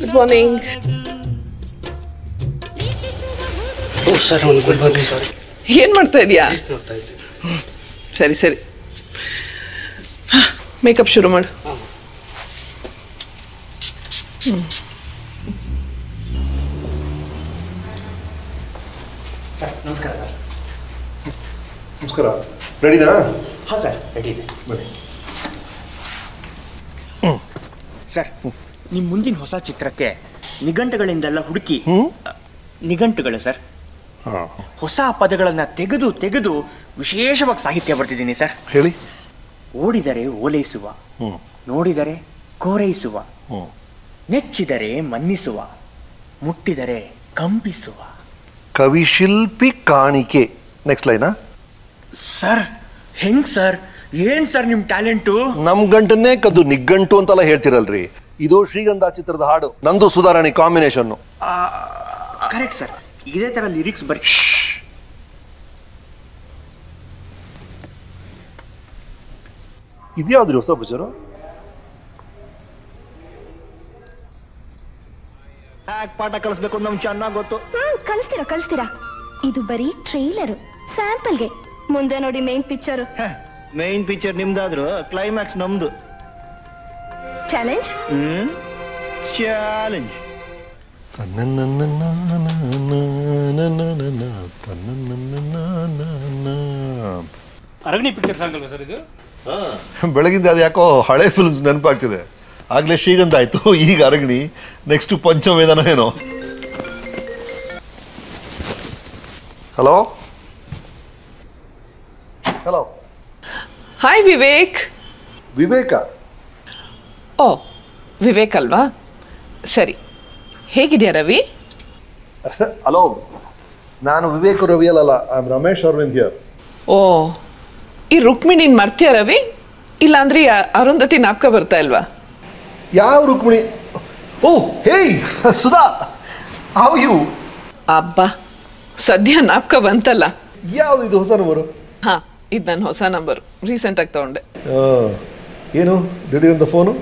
Good morning ಓ sir ಒಂದು good morning ಸಾರಿ ಏನ್ ಮಾಡ್ತಾ ಇದೀಯಾ? ನೋಡ್ತಾ ಇದ್ದೆ ಸರಿ ಸರಿ. ಮೇಕಪ್ ಶುರು ಮಾಡು. ಸರ್ ನಮಸ್ಕಾರ ಸರ್. ನಮಸ್ಕಾರ. ರೆಡಿನಾ ಹಾಂ ಸರ್ ರೆಡಿ ಇದೆ. ಬನ್ನಿ. ಸರ್ ನಿಮ್ಮ ಮುಂದಿನ ಹೊಸ ಚಿತ್ರಕ್ಕೆ ನಿಘಂಟುಗಳಿಂದೆಲ್ಲ ಹುಡುಕಿ ನಿಘಂಟುಗಳು ಸರ್. ಹೊಸ ಪದಗಳನ್ನು ತೆಗೆದು ತೆಗೆದು ವಿಶೇಷವಾಗಿ ಸಾಹಿತ್ಯ ಬರ್ತಿದ್ದೀನಿ ಸರ್. ಹೇಳಿ. ಓಡಿದರೆ ಓಲೈಸುವ ನೋಡಿದರೆ ಕೋರೈಸುವ ನೆಚ್ಚಿದರೆ ಮನ್ನಿಸುವ ಮುಟ್ಟಿದರೆ ಕಂಪಿಸುವ. ಕವಿಶಿಲ್ಪಿ ಕಾಣಿಕೆ. ನೆಕ್ಸ್ಟ್ ಲೈನಾ ಸರ್ ಹೆಂಗ್ ಸರ್? ಏನ್ ಸರ್ ನಿಮ್ಮ ಟ್ಯಾಲೆಂಟು? ನಮ್ ಗಂಟನ್ನೇ ಕದ್ದು ನಿಗ್ಗಂಟು ಅಂತೆಲ್ಲ ಹೇಳ್ತಿರಲ್ರಿ. ಇದು ಶ್ರೀಗಂಧ ಚಿತ್ರದ ಹಾಡು ನಂದು ಸುಧಾರಣೆ ಕಾಂಬಿನೇಷನ್ ಕರೆಕ್ಟ್ ಸರ್ ಇದೇ ತರ ಲಿರಿಕ್ಸ್ ಬರೀ ಇದ್ಯಾವ್ದ್ರಿ ಹೊಸ ಪಿಕ್ಚರು ಪಾಠ ಕಲಿಸ್ಬೇಕು ನಮ್ಗೆ ಚೆನ್ನಾಗಿ ಗೊತ್ತು. ಕಲಿಸ್ತೀರಾ ಕಲಿಸ್ತೀರಾ. ಕಳಿಸ್ತೀರಾ ಇದು ಬರೀ ಟ್ರೈಲರ್ ಸ್ಯಾಂಪಲ್ಗೆ ಮುಂದೆ ನೋಡಿ ಮೇನ್ ಪಿಕ್ಚರ್ ಮೇನ್ ಪಿಕ್ಚರ್ ನಿಮ್ದಾದ್ರು ಕ್ಲೈಮ್ಯಾಕ್ಸ್ ನಮ್ದು. ಚಾಲೆಂಜ್ ಹ್ಮ್? ಚಾಲೆಂಜ್ ಅರಗಣಿ ಪಿಕ್ಚರ್ ಸಾಂಗ್ ಅಲ್ವಾ ಸರ್ ಇದು? ಬೆಳಗಿಂದ ಅದು ಯಾಕೋ ಹಳೆ ಫಿಲ್ಮ್ಸ್ ನೆನಪಾಗ್ತಿದೆ. ಆಗ್ಲೇ ಶ್ರೀಗಂಧ ಆಯ್ತು ಈಗ ಅರಗಣಿ ನೆಕ್ಸ್ಟ್ ಪಂಚವೇದನ ಏನೋ ಹಲೋ ಹಲೋ ಹಾಯ್ ವಿವೇಕ್ ವಿವೇಕ. ಓ ವಿವೇಕ್ ಅಲ್ವಾ? ಸರಿ. ಹೇಗಿದೆಯಾ ರವಿ? ಹಲೋ ನಾನು ವಿವೇಕ್ ರವಿ ಅಲ್ಲ I am Ramesh Aravind here ಓ ಈ ರುಕ್ಮಿಣಿನ್ ಮರ್ತೀಯ ರವಿ? ಇಲ್ಲಾಂದ್ರೆ ಅರುಂಧತಿ ನಾಪ್ಕ ಬರ್ತಾ ಇಲ್ವಾ? ಯಾವ ರುಕ್ಮಿಣಿ? ಓ ಹೇಯ್ ಸುಧಾ ಹೌ ಯು ಅಬ್ಬಾ ಸದ್ಯ ನಾಪ್ಕ ಬಂತಲ್ಲ. ಯಾವ್ದು ಇದು ಹೊಸ ನಂಬರು ಹಾ ಇದು ನನ್ನ ಹೊಸ ನಂಬರ್ ರೀಸೆಂಟ್ ತೊಗೊಂಡೆ. ಏನು? ದಿಢೀರಂತ ಫೋನು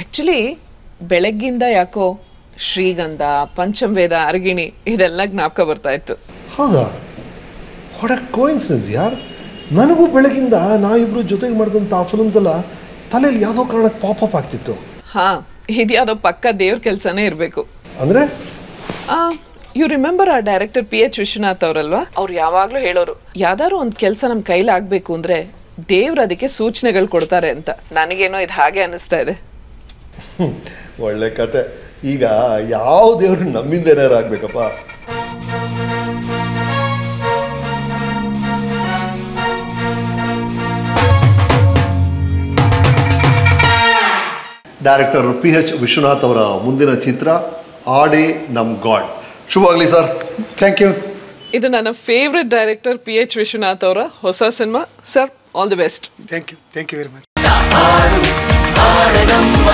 ಆ್ಯಕ್ಚುಲಿ ಬೆಳಗ್ಗಿಂದ ಯಾಕೋ ಶ್ರೀಗಂಧ ಪಂಚಮವೇದ ಅರ್ಗಿಣಿ ಇದೆಲ್ಲ ಜ್ಞಾಪಕ ಬರ್ತಾ ಇತ್ತು. ಹೌದಾ? ಹೊಡ ಕೋಇನ್ಸಿಡೆನ್ಸ್ ಯಾರ್? ನನಗೂ ಬೆಳಗಿಂದ ನಾವಿಬ್ರು ಜೊತೆಗೆ ಮಾಡಿದಂಥ ಫಿಲ್ಮ್ಸ್ ಎಲ್ಲ ತಲೆಯಲ್ಲಿ ಯಾವುದೋ ಕಾರಣಕ್ಕೆ ಪಾಪಪ್ ಆಗ್ತಿತ್ತು. ಹಾಂ ಇದು ಯಾವುದೋ ಪಕ್ಕ ದೇವ್ರ ಕೆಲಸನೇ ಇರಬೇಕು. ಅಂದರೆ? ಯು ರಿಮೆಂಬರ್ ಆ ಡೈರೆಕ್ಟರ್ ಪಿ ಎಚ್ ವಿಶ್ವನಾಥ್ ಅವರಲ್ವಾ? ಅವ್ರು ಯಾವಾಗ್ಲೂ ಹೇಳೋರು. ಯಾವ್ದಾದ್ರು ಒಂದ್ ಕೆಲಸ ನಮ್ ಕೈಲಿ ಆಗ್ಬೇಕು ಅಂದ್ರೆ ದೇವ್ರ ಅದಕ್ಕೆ ಸೂಚನೆಗಳು ಕೊಡ್ತಾರೆ ಅಂತ. ನನಗೇನೋ ಇದು ಹಾಗೆ ಅನಿಸ್ತಾ ಇದೆ. ಒಳ್ಳೆ ಕತೆ. ಈಗ ಯಾವ ದೇವ್ರು ನಮ್ಮಿಂದ ಏನಾದ್ರು ಆಗ್ಬೇಕಪ್ಪ? ಡೈರೆಕ್ಟರ್ ಪಿ ಎಚ್ ವಿಶ್ವನಾಥ್ ಅವರ ಮುಂದಿನ ಚಿತ್ರ ಆಡೆ ನಮ್ ಗಾಡ್. ಶುಭವಾಗಲಿ ಸರ್. ಥ್ಯಾಂಕ್ ಯು ಇದು ನನ್ನ favourite director P H Vishwanath ಅವರ ಹೊಸ cinema sir all the best thank you thank you very much ಆಡು ನಮ್ಮ